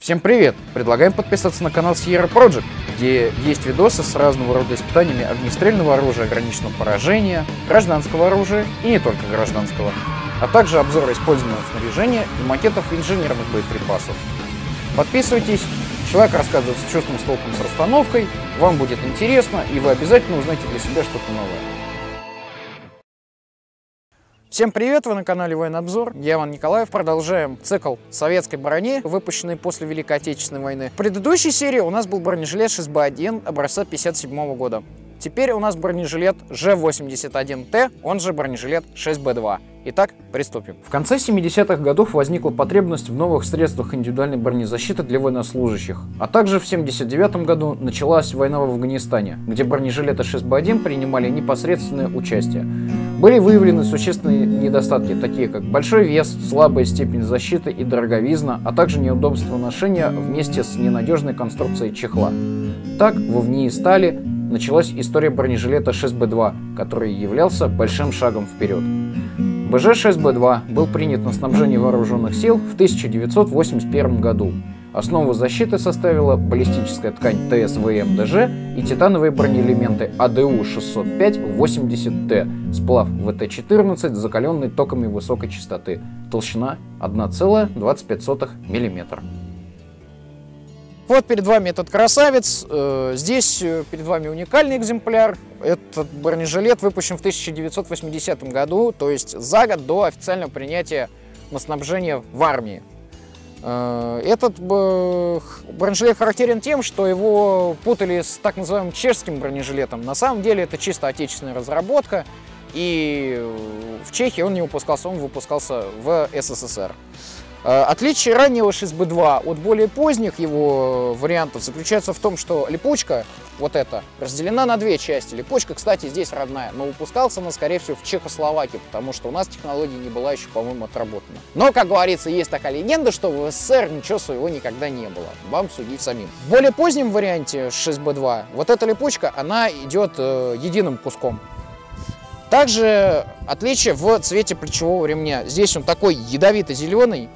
Всем привет! Предлагаем подписаться на канал Sierra Project, где есть видосы с разного рода испытаниями огнестрельного оружия ограниченного поражения, гражданского оружия и не только гражданского, а также обзоры использованного снаряжения и макетов инженерных боеприпасов. Подписывайтесь, человек рассказывает с чувством, с толком, с расстановкой, вам будет интересно и вы обязательно узнаете для себя что-то новое. Всем привет, вы на канале Военный обзор. Я Иван Николаев. Продолжаем цикл советской брони, выпущенный после Великой Отечественной войны. В предыдущей серии у нас был бронежилет 6Б1 образца 57 года. Теперь у нас бронежилет Ж81Т, он же бронежилет 6Б2. Итак, приступим. В конце 70-х годов возникла потребность в новых средствах индивидуальной бронезащиты для военнослужащих. А также в 79 году началась война в Афганистане, где бронежилеты 6Б1 принимали непосредственное участие. Были выявлены существенные недостатки, такие как большой вес, слабая степень защиты и дороговизна, а также неудобство ношения вместе с ненадежной конструкцией чехла. Так, в ВНИИ стали началась история бронежилета 6Б2, который являлся большим шагом вперед. БЖ-6Б2 был принят на снабжение вооруженных сил в 1981 году. Основу защиты составила баллистическая ткань ТСВМ-ДЖ и титановые бронеэлементы АДУ-605-80Т, сплав ВТ-14, закаленный токами высокой частоты, толщина 1,25 мм. Вот перед вами этот красавец. Э, здесь э, перед вами уникальный экземпляр. Этот бронежилет выпущен в 1980 году, то есть за год до официального принятия на снабжение в армии. Э, этот бронежилет характерен тем, что его путали с так называемым чешским бронежилетом. На самом деле это чисто отечественная разработка, и в Чехии он не выпускался, он выпускался в СССР. Э, отличие раннего 6B2 от более поздних его вариантов заключается в том, что липучка, вот эта, разделена на две части. Липучка, кстати, здесь родная, но выпускался она, скорее всего, в Чехословакии, потому что у нас технология не была еще, по-моему, отработана. Но, как говорится, есть такая легенда, что в СССР ничего своего никогда не было. Вам судить самим. В более позднем варианте 6B2 вот эта липучка, она идет э, единым куском. Также отличие в цвете плечевого ремня. Здесь он такой ядовито-зеленый,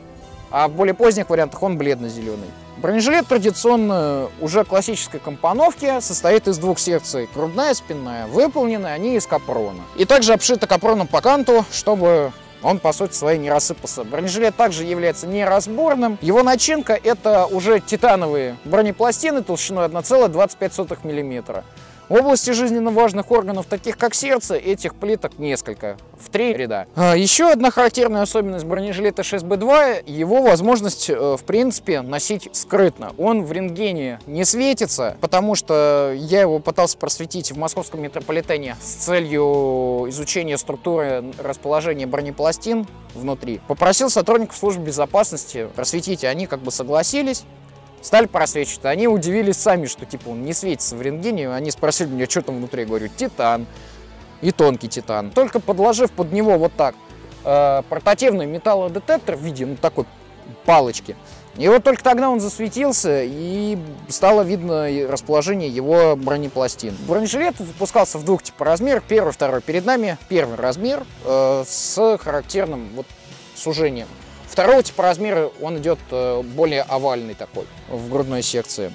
а в более поздних вариантах он бледно-зеленый. Бронежилет традиционно уже классической компоновки, состоит из двух секций, грудная спинная. Выполнены они из капрона. И также обшиты капроном по канту, чтобы он, по сути своей, не рассыпался. Бронежилет также является неразборным. Его начинка – это уже титановые бронепластины толщиной 1,25 мм. В области жизненно важных органов, таких как сердце, этих плиток несколько, в три ряда. А, еще одна характерная особенность бронежилета 6B2 – его возможность, э, в принципе, носить скрытно. Он в рентгене не светится, потому что я его пытался просветить в московском метрополитене с целью изучения структуры расположения бронепластин внутри. Попросил сотрудников службы безопасности просветить, и они как бы согласились стали просвечивать. Они удивились сами, что типа он не светится в рентгене. Они спросили меня, что там внутри. Я говорю, титан. И тонкий титан. Только подложив под него вот так э, портативный металлодетектор в виде ну, такой палочки, и вот только тогда он засветился, и стало видно расположение его бронепластин. Бронежилет выпускался в двух типа размеров. Первый, второй. Перед нами первый размер э, с характерным вот сужением. Второго типа размера он идет э, более овальный такой в грудной секции.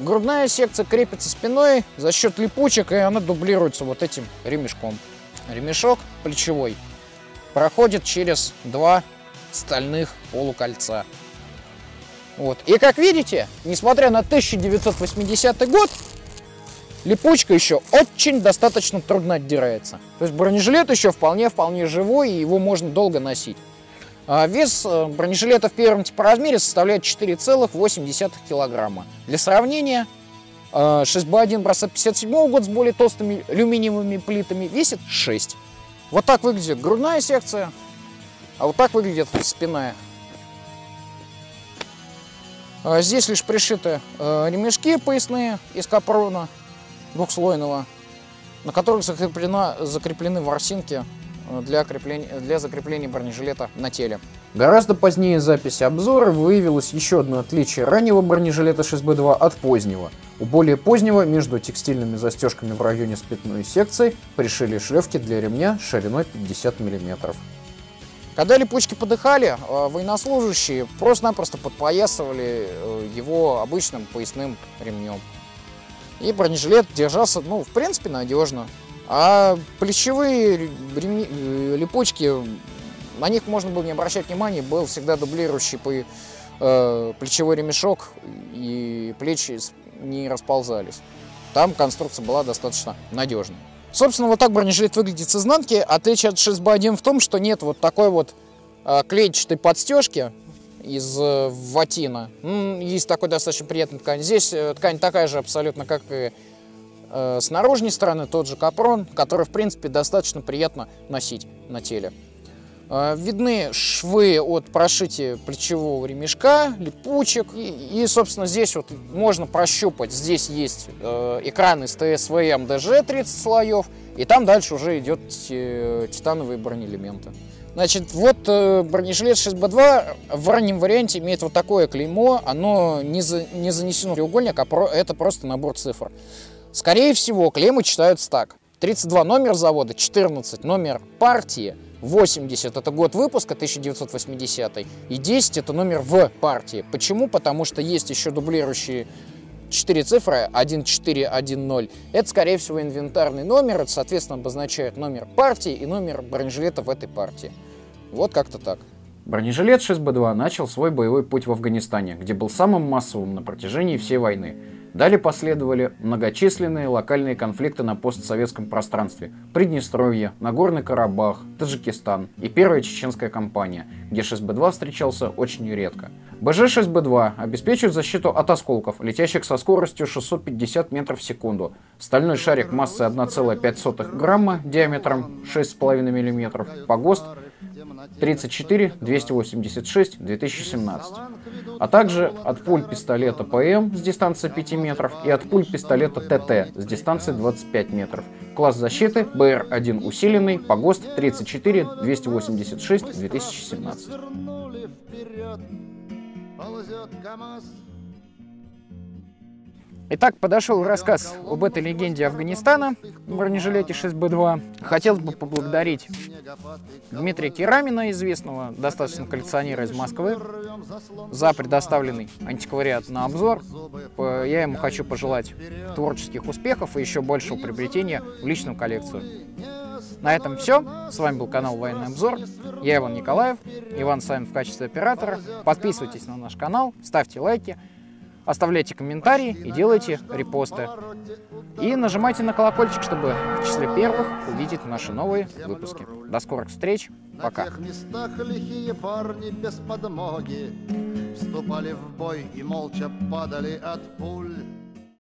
Грудная секция крепится спиной за счет липучек, и она дублируется вот этим ремешком. Ремешок плечевой проходит через два стальных полукольца. Вот. И как видите, несмотря на 1980 год, липучка еще очень достаточно трудно отдирается. То есть бронежилет еще вполне-вполне живой, и его можно долго носить. А вес э, бронежилета в первом типа размере составляет 4,8 килограмма. Для сравнения, 6Б1 образца 57 года с более толстыми алюминиевыми плитами весит 6. Вот так выглядит грудная секция, а вот так выглядит спинная. А здесь лишь пришиты э, ремешки поясные из капрона двухслойного, на которых закреплена, закреплены ворсинки э, для, крепления, для закрепления бронежилета на теле. Гораздо позднее записи обзора выявилось еще одно отличие раннего бронежилета 6B2 от позднего. У более позднего между текстильными застежками в районе спинной секции пришили шлевки для ремня шириной 50 мм. Когда липучки подыхали, э, военнослужащие просто-напросто подпоясывали э, его обычным поясным ремнем. И бронежилет держался, ну, в принципе, надежно. А плечевые ремни, э, липучки, на них можно было не обращать внимания, был всегда дублирующий э, плечевой ремешок, и плечи не расползались. Там конструкция была достаточно надежной. Собственно, вот так бронежилет выглядит с изнанки. Отличие от 6B1 в том, что нет вот такой вот э, клетчатой подстежки из э, ватина. Есть такой достаточно приятный ткань. Здесь э, ткань такая же абсолютно, как и э, с наружной стороны, тот же капрон, который, в принципе, достаточно приятно носить на теле. Видны швы от прошития плечевого ремешка, липучек. И, и собственно, здесь вот можно прощупать. Здесь есть э, экран из TSV MDG 30 слоев. И там дальше уже идет титановые бронеэлементы. Значит, вот э, бронежилет 6B2 в раннем варианте имеет вот такое клеймо. Оно не, за, не занесено в треугольник, а про, это просто набор цифр. Скорее всего, клеймы читаются так. 32 номер завода, 14 номер партии, 80 это год выпуска, 1980, и 10 это номер в партии. Почему? Потому что есть еще дублирующие 4 цифры, 1410. Это, скорее всего, инвентарный номер, это, соответственно, обозначает номер партии и номер бронежилета в этой партии. Вот как-то так. Бронежилет 6Б2 начал свой боевой путь в Афганистане, где был самым массовым на протяжении всей войны. Далее последовали многочисленные локальные конфликты на постсоветском пространстве – Приднестровье, Нагорный Карабах, Таджикистан и Первая Чеченская кампания, где 6Б2 встречался очень редко. БЖ-6Б2 обеспечивает защиту от осколков, летящих со скоростью 650 метров в секунду. Стальной шарик массой 1,5 грамма диаметром 6,5 мм, погост 34 286 2017, а также от пуль пистолета ПМ с дистанции 5 метров и от пуль пистолета ТТ с дистанции 25 метров. Класс защиты БР-1 усиленный, ПОГОСТ 34 286 2017. Итак, подошел рассказ об этой легенде Афганистана в бронежилете 6Б2. Хотел бы поблагодарить Дмитрия Керамина, известного достаточно коллекционера из Москвы, за предоставленный антиквариат на обзор. Я ему хочу пожелать творческих успехов и еще большего приобретения в личную коллекцию. На этом все. С вами был канал Военный обзор. Я Иван Николаев. Иван с вами в качестве оператора. Подписывайтесь на наш канал, ставьте лайки. Оставляйте комментарии и делайте репосты. И нажимайте на колокольчик, чтобы в числе первых увидеть наши новые выпуски. До скорых встреч. Пока. Вступали в бой и молча падали от пуль.